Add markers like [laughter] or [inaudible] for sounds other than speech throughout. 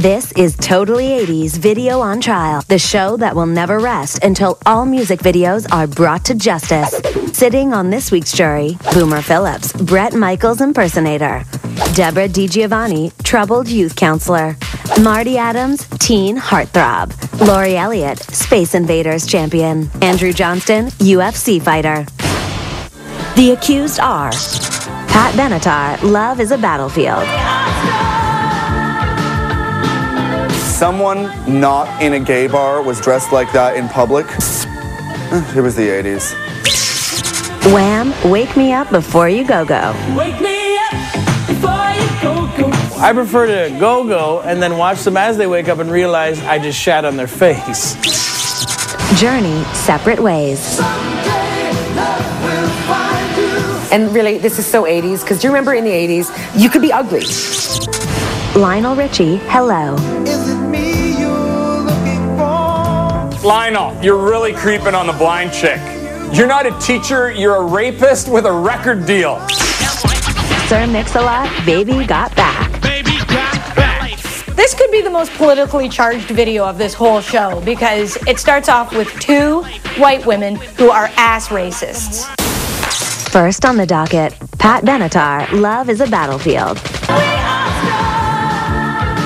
This is Totally 80s Video on Trial, the show that will never rest until all music videos are brought to justice. Sitting on this week's jury, Boomer Phillips, Bret Michaels impersonator, Debra DiGiovanni, troubled youth counselor, Marty Adams, teen heartthrob, Laurie Elliott, Space Invaders champion, Andrew Johnston, UFC fighter. The accused are Pat Benatar, Love is a Battlefield. Someone not in a gay bar was dressed like that in public. [sighs] It was the 80s. Wham! Wake me up before you go go. Wake me up before you go go. I prefer to go go and then watch them as they wake up and realize I just shat on their face. Journey separate ways. And really, this is so 80s because do you remember in the 80s, you could be ugly. Lionel Richie, hello. Lionel, you're really creeping on the blind chick. You're not a teacher, you're a rapist with a record deal. Sir Mix-a-Lot, baby got back. This could be the most politically charged video of this whole show because it starts off with two white women who are ass racists. First on the docket, Pat Benatar, Love is a Battlefield.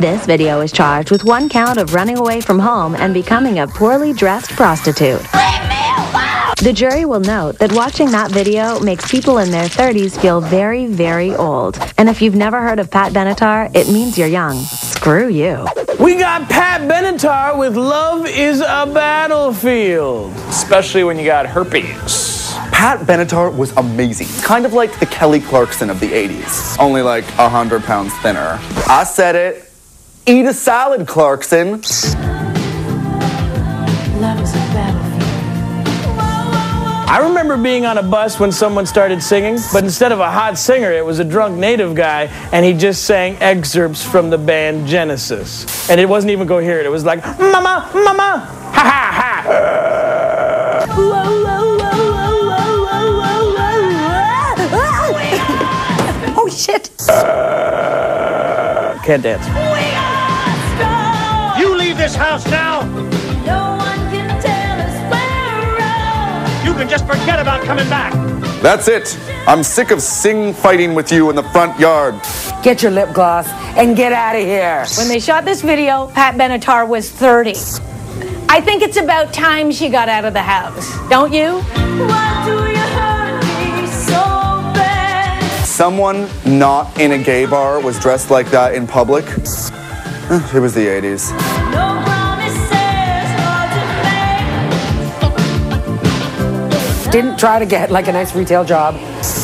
This video is charged with one count of running away from home and becoming a poorly dressed prostitute. The jury will note that watching that video makes people in their 30s feel very, very old. And if you've never heard of Pat Benatar, it means you're young. Screw you. We got Pat Benatar with Love is a Battlefield. Especially when you got herpes. Pat Benatar was amazing. Kind of like the Kelly Clarkson of the 80s. Only like 100 pounds thinner. I said it. Eat a salad, Clarkson. Love is a battlefield. I remember being on a bus when someone started singing, but instead of a hot singer, it was a drunk native guy, and he just sang excerpts from the band Genesis. And it wasn't even coherent. It was like, Mama, Mama, ha ha ha. Oh [laughs] shit! Can't dance. You leave this house now. No one can tell us we're. You can just forget about coming back. That's it. I'm sick of sing fighting with you in the front yard. Get your lip gloss and get out of here. When they shot this video, Pat Benatar was 30. I think it's about time she got out of the house. Don't you? Why do you hurt me so bad? Someone not in a gay bar was dressed like that in public. It was the 80s. Didn't try to get like a nice retail job,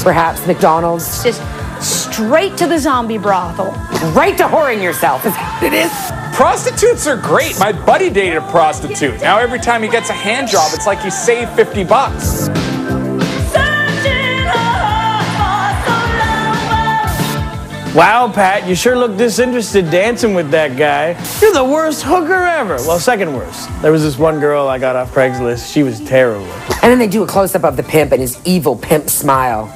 perhaps McDonald's. Just straight to the zombie brothel. Right to whoring yourself. Is that what it is? Prostitutes are great. My buddy dated a prostitute. Now every time he gets a hand job, it's like he saved 50 bucks. Wow, Pat, you sure look disinterested dancing with that guy. You're the worst hooker ever. Well, second worst. There was this one girl I got off Craigslist. She was terrible. And then they do a close up of the pimp and his evil pimp smile.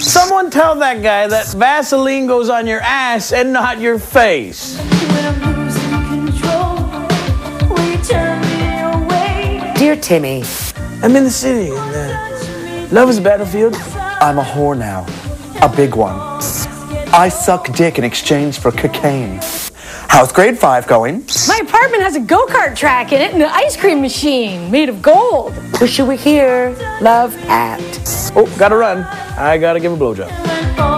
Someone tell that guy that Vaseline goes on your ass and not your face. When I'm losing control, will you turn me away? Dear Timmy, I'm in the city and uh, love is a battlefield. I'm a whore now. A big one. I suck dick in exchange for cocaine. How's grade five going? My apartment has a go kart track in it and an ice cream machine made of gold. wish you were here. Love at. Oh, gotta run. I gotta give a blowjob.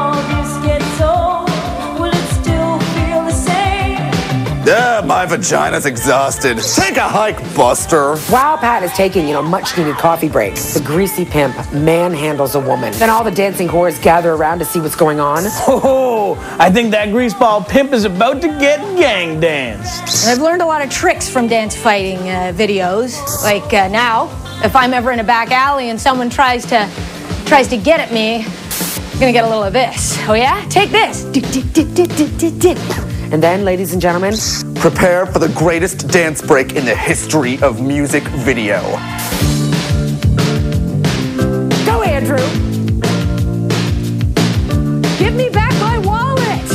Yeah, my vagina's exhausted. Take a hike, Buster. While Pat is taking, you know, much needed coffee break, the greasy pimp manhandles a woman. Then all the dancing whores gather around to see what's going on. Oh, I think that greaseball pimp is about to get gang danced. I've learned a lot of tricks from dance fighting uh, videos. Like uh, now, if I'm ever in a back alley and someone tries to tries to get at me, I'm gonna get a little of this. Oh yeah, take this. And then, ladies and gentlemen, prepare for the greatest dance break in the history of music video. Go, Andrew. Give me back my wallet.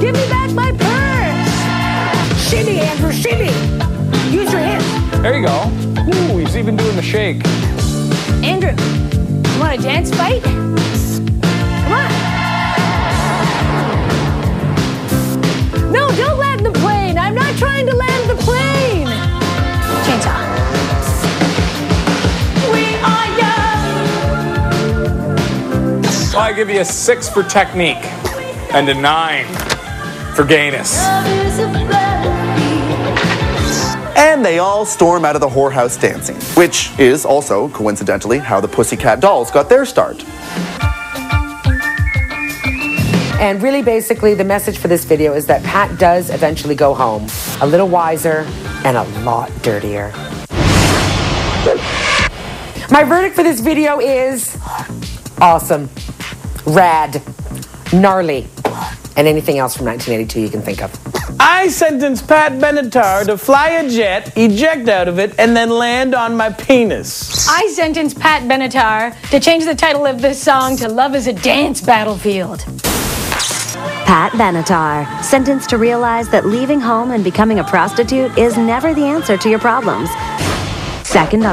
Give me back my purse. Shimmy, Andrew, shimmy. Use your hips. There you go. Ooh, he's even doing the shake. Andrew, you want a dance fight? Well, I give you a six for technique and a nine for gayness. Love is a battlefield. And they all storm out of the whorehouse dancing, which is also, coincidentally, how the Pussycat Dolls got their start. And really, basically, the message for this video is that Pat does eventually go home, a little wiser and a lot dirtier. My verdict for this video is awesome, rad, gnarly, and anything else from 1982 you can think of. I sentence Pat Benatar to fly a jet, eject out of it, and then land on my penis. I sentence Pat Benatar to change the title of this song to Love is a Dance Battlefield. Pat Benatar, sentenced to realize that leaving home and becoming a prostitute is never the answer to your problems. Second on